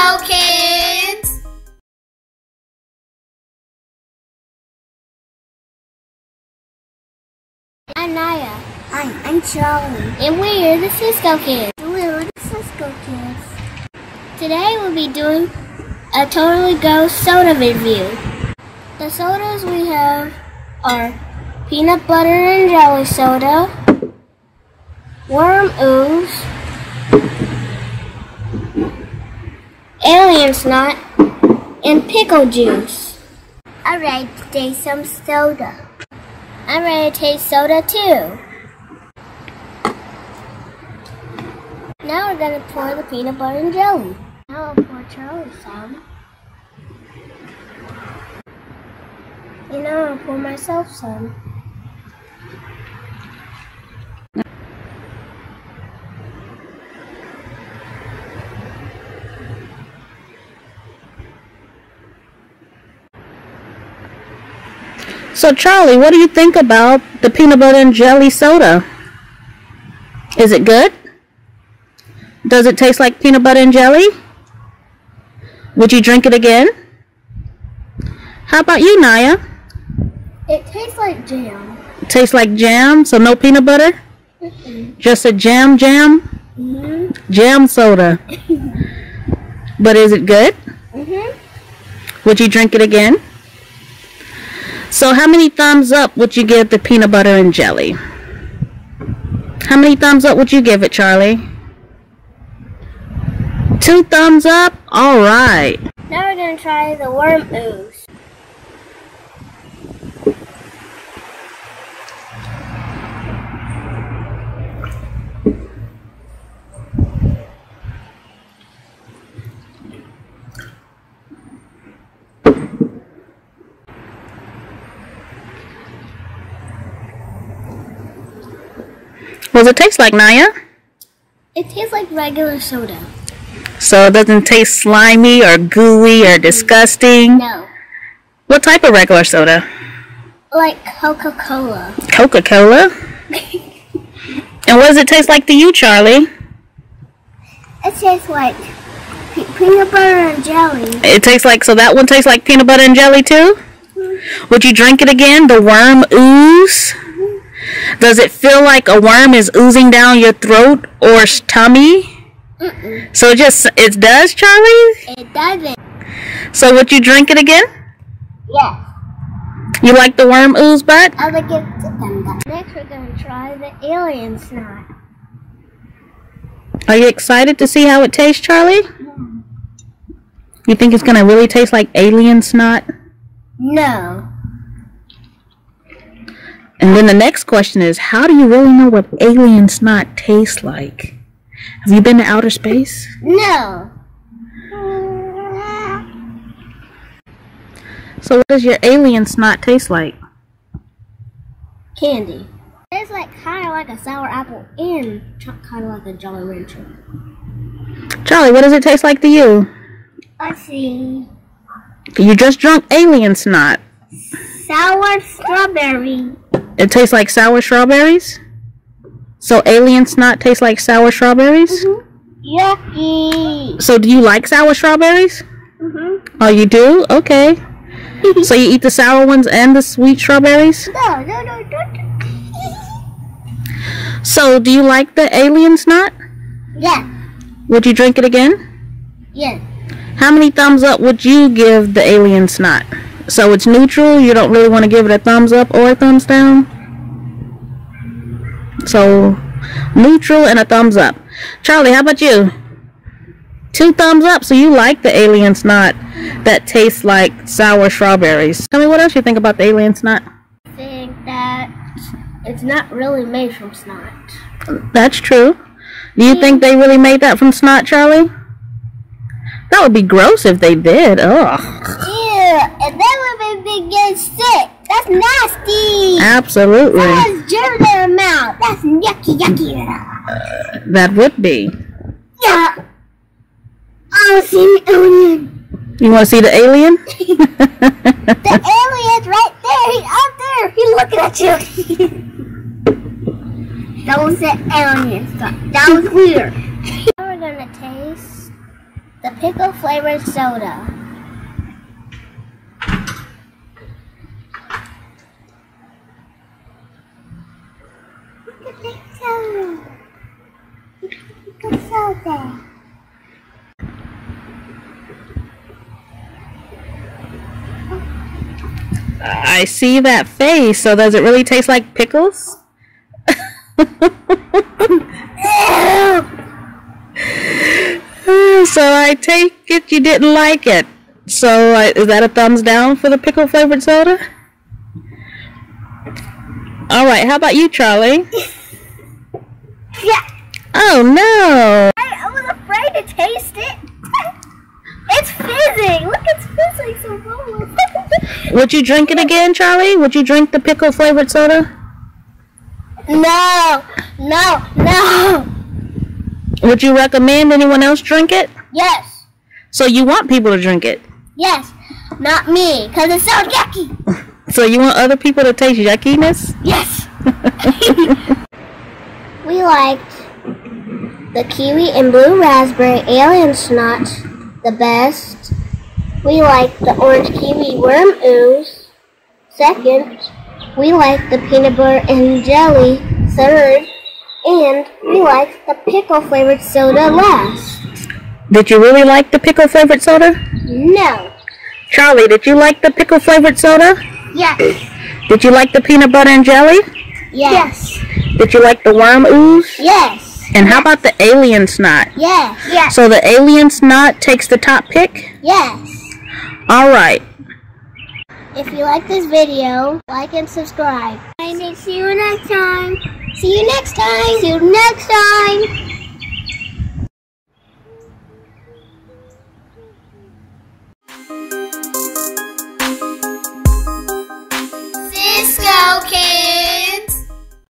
Hello, kids! I'm Naya, Hi, I'm Charlie. and we're the Cisco Kidz. We're the Cisco Kidz. Today we'll be doing a Totally Go soda review. The sodas we have are peanut butter and jelly soda, worm ooze, alien snot, and pickle juice. Alright, taste some soda. I'm ready to taste soda too. Now we're gonna pour the peanut butter and jelly. Now I'll pour Charlie some. And now I'll pour myself some. So, Charlie, what do you think about the peanut butter and jelly soda? Is it good? Does it taste like peanut butter and jelly? Would you drink it again? How about you, Naya? It tastes like jam. Tastes like jam, so no peanut butter? Just a jam jam? Mm-hmm. Jam soda. but is it good? Mm-hmm. Would you drink it again? So how many thumbs up would you give the peanut butter and jelly? How many thumbs up would you give it, Charlie? Two thumbs up? Alright. Now we're gonna try the worm ooze. What does it taste like, Naya? It tastes like regular soda. So it doesn't taste slimy or gooey or disgusting. No. What type of regular soda? Like Coca-Cola. Coca-Cola? And what does it taste like to you, Charlie? It tastes like peanut butter and jelly. It tastes like, so that one tastes like peanut butter and jelly too? Mm-hmm. Would you drink it again? The worm ooze? Does it feel like a worm is oozing down your throat or tummy? So it just, it does, Charlie? It doesn't. So would you drink it again? Yes. You like the worm ooze, bud? I would give to them. Next we're gonna try the alien snot. Are you excited to see how it tastes, Charlie? Mm-hmm. You think it's gonna really taste like alien snot? No. And then the next question is, how do you really know what alien snot tastes like? Have you been to outer space? No. So what does your alien snot taste like? Candy. It's like kind of like a sour apple and kind of like a Jolly Rancher. Charlie, what does it taste like to you? Let's see. You just drunk alien snot. Sour strawberry. It tastes like sour strawberries? So alien snot tastes like sour strawberries? Yucky. So do you like sour strawberries? Mm-hmm. Oh, you do? Okay. so you eat the sour ones and the sweet strawberries? No, no, no, no. So do you like the alien snot? Yeah. Would you drink it again? Yes. How many thumbs up would you give the alien snot? So it's neutral, you don't really want to give it a thumbs up or a thumbs down? So neutral and a thumbs up. Charlie, how about you? Two thumbs up, so you like the alien snot that tastes like sour strawberries. Tell me what else you think about the alien snot? I think that it's not really made from snot. That's true. Do you think they really made that from snot, Charlie? That would be gross if they did. Ugh. Ew, and that would make me get sick. That's nasty. Absolutely. That's germs in our mouth. That's yucky, yucky. That would be. Yeah. Oh, see the alien. You want to see the alien? The alien's right there. He's up there. He's looking at you. that was the alien stuff. That was weird. Now we're gonna taste the pickle flavored soda. I see that face. So does it really taste like pickles? so I take it you didn't like it. So is that a thumbs down for the pickle flavored soda? All right. How about you, Charlie? Yeah. Oh no! I, I was afraid to taste it. It's fizzing. Look, it's fizzing so well. Would you drink it again, Charlie? Would you drink the pickle flavored soda? No, no, no. Would you recommend anyone else drink it? Yes, So you want people to drink it? yes. Not me, because it's so yucky. So you want other people to taste yuckiness? Yes. we liked the kiwi and blue raspberry alien snot the best. We liked the orange kiwi worm ooze second. We liked the peanut butter and jelly third. And we liked the pickle flavored soda last. Did you really like the pickle flavored soda? No. Charlie, did you like the pickle flavored soda? Yes. Did you like the peanut butter and jelly? Yes. Did you like the worm ooze? Yes. And how about the alien snot? Yes. Yes. So the alien snot takes the top pick? Yes. All right. If you like this video, like and subscribe. And see you next time. See you next time. See you next time.